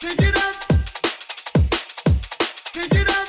Take it up. Take it up.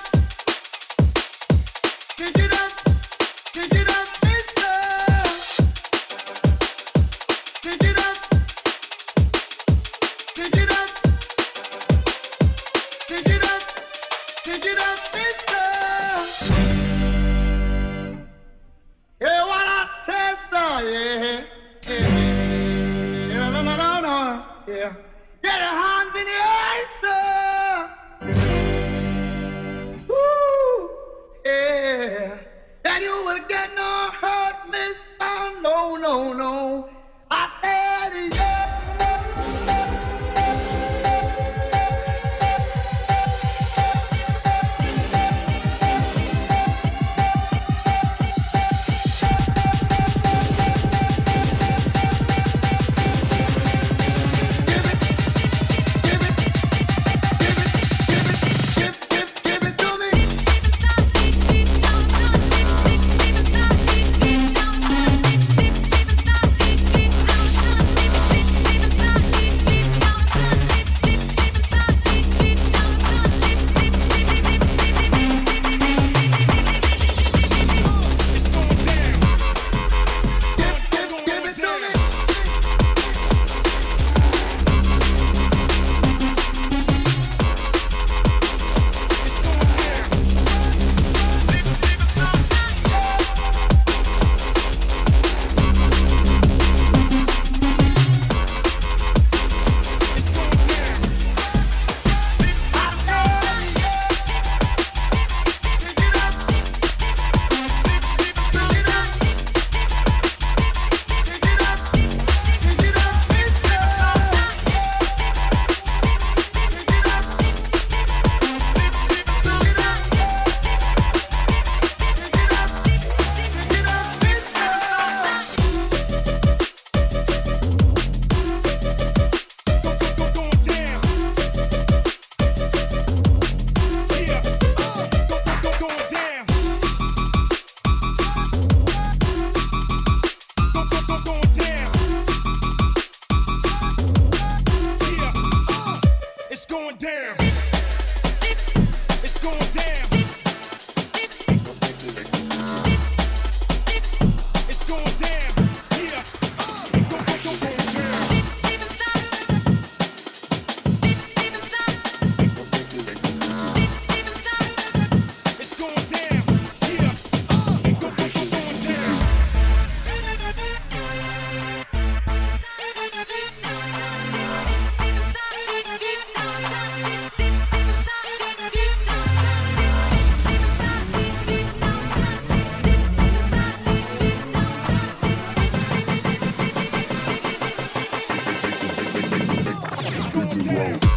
Whoa.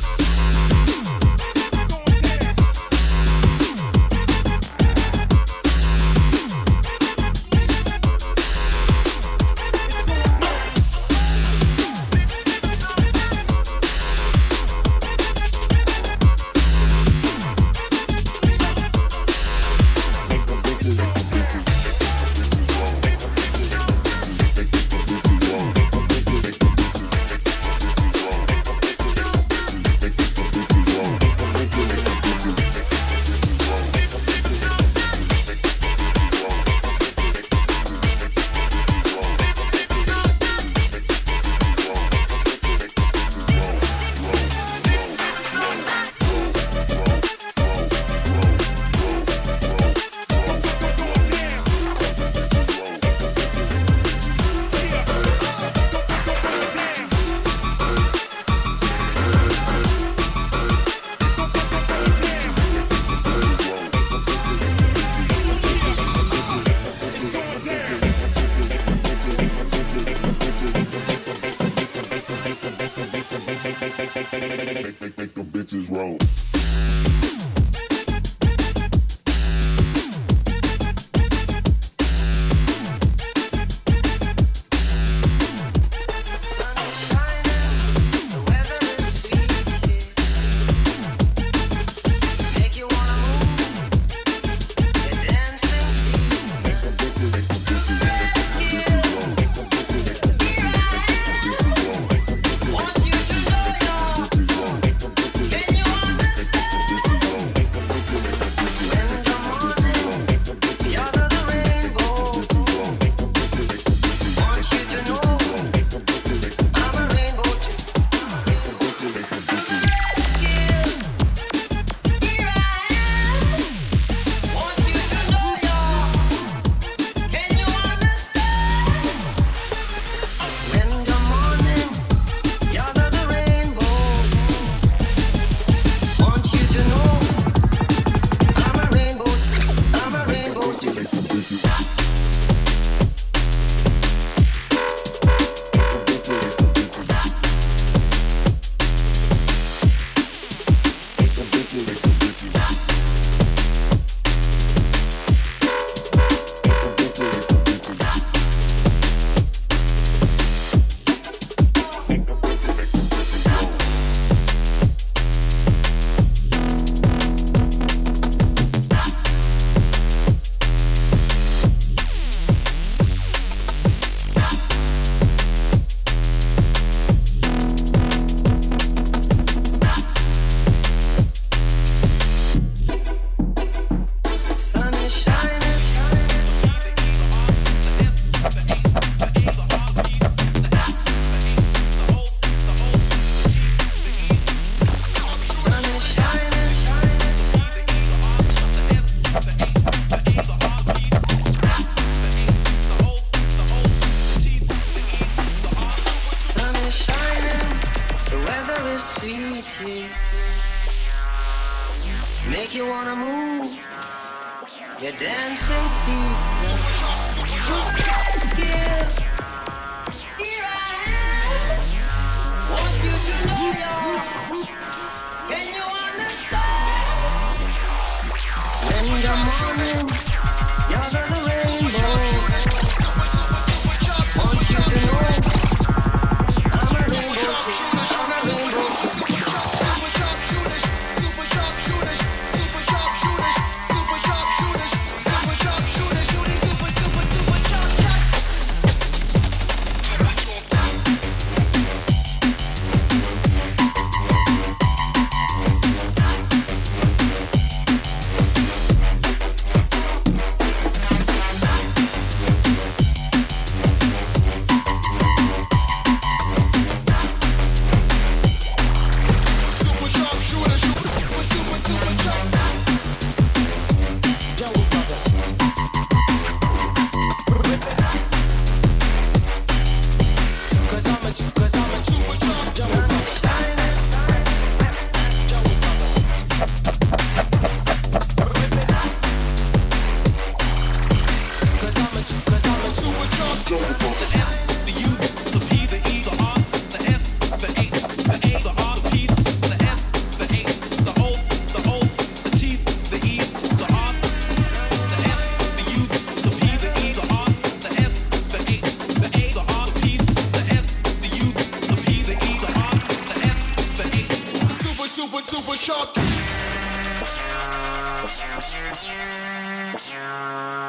make, make, make, make, the bitches roll.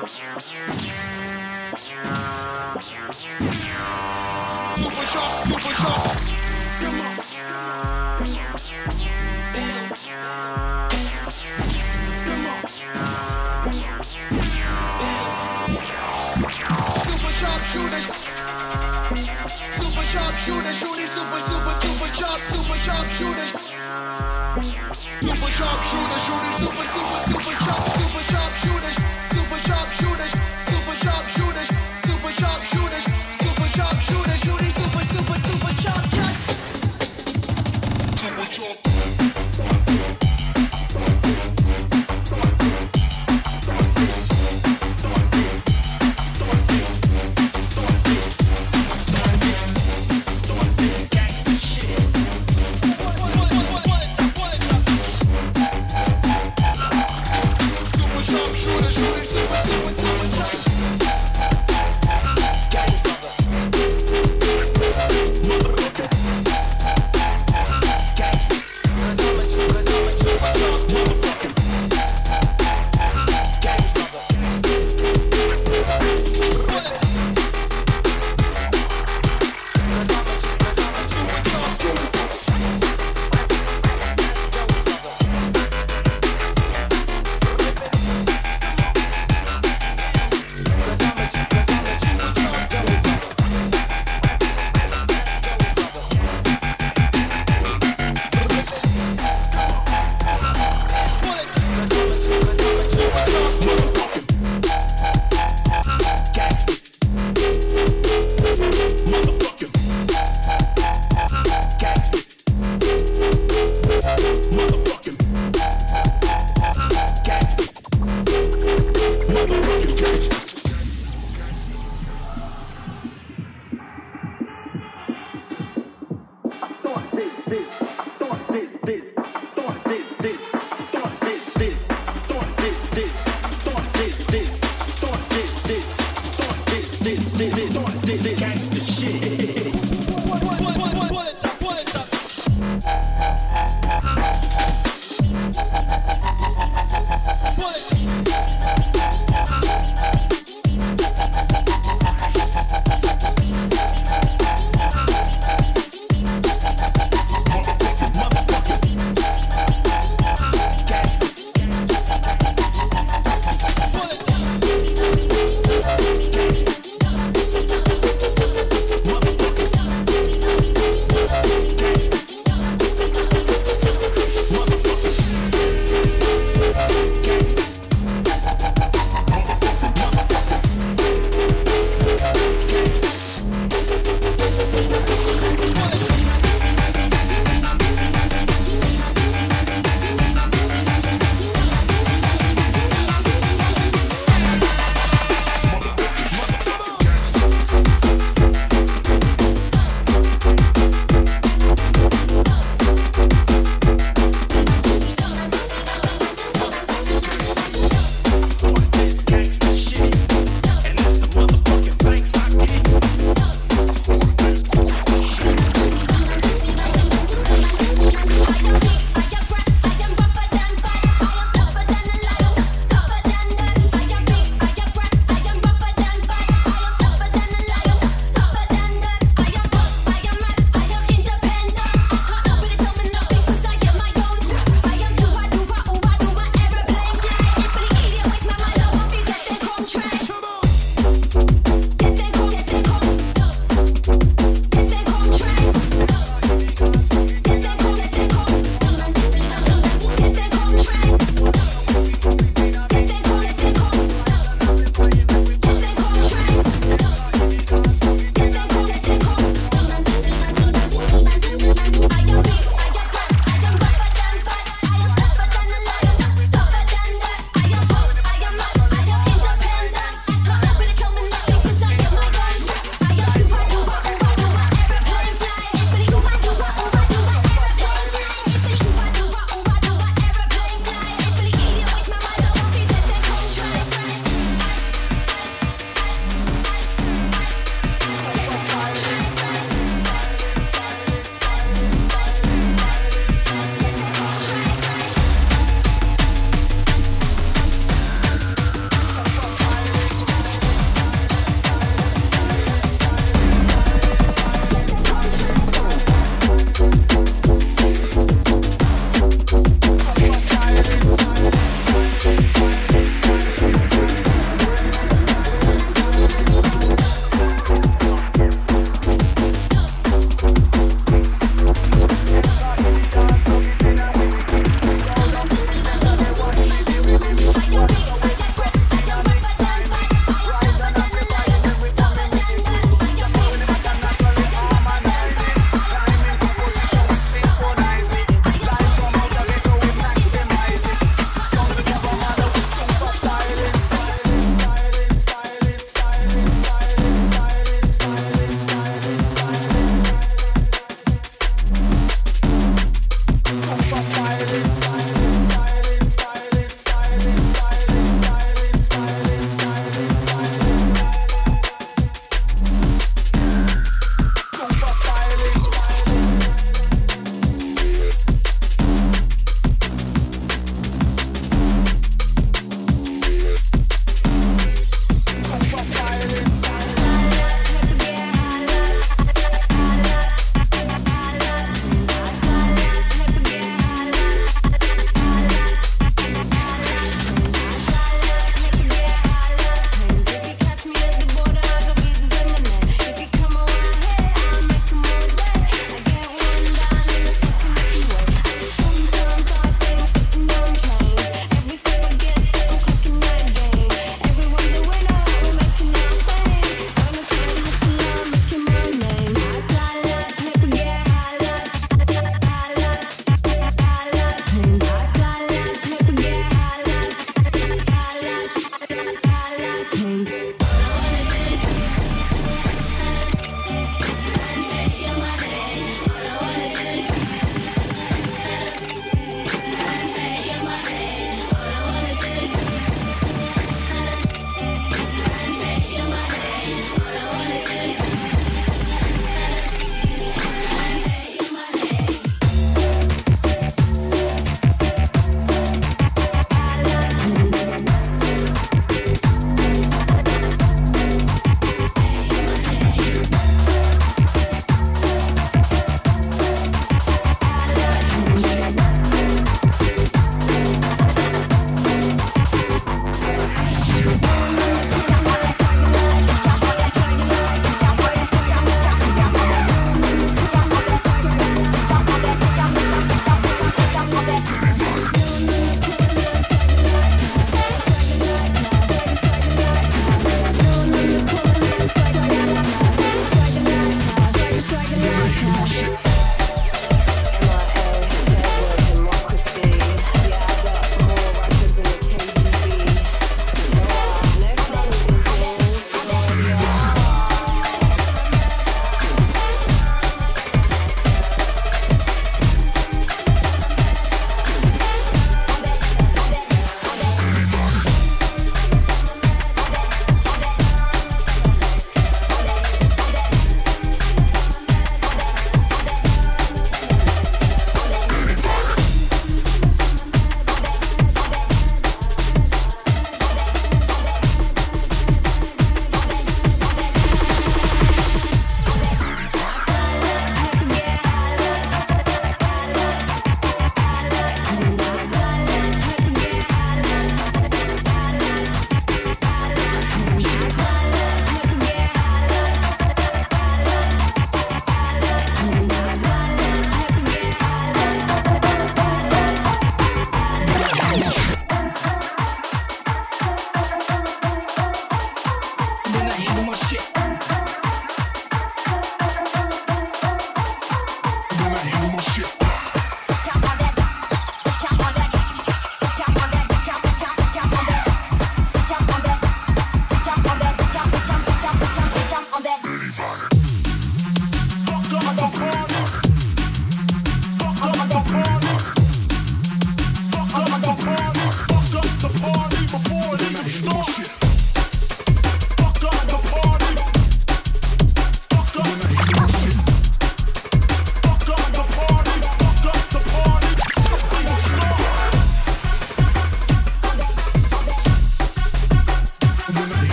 Super chopped, super chopped. Super sharp shooter. Super sharp shooter, shooting super, super, super sharp, super sharp shooter. Super sharp shooter, shooting super, super, super sharp, super sharp shooter. Super this, start this, this.